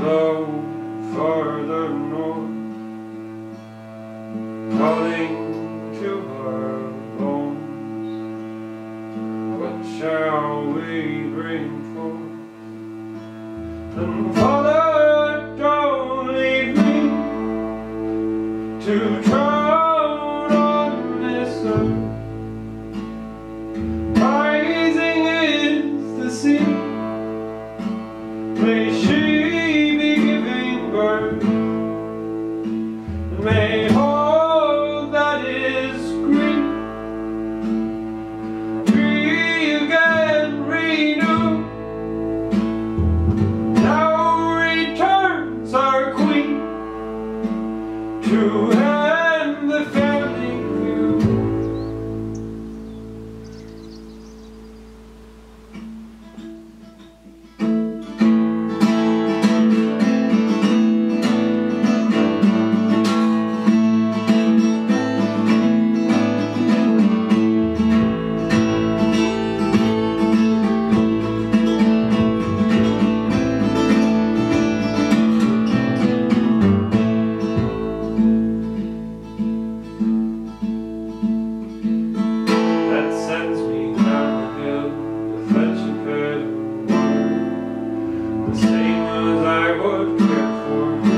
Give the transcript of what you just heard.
farther north, calling to our bones. What shall we bring forth? And Father, don't leave me to drown on this earth. Rising is the sea. May she to same as I would care for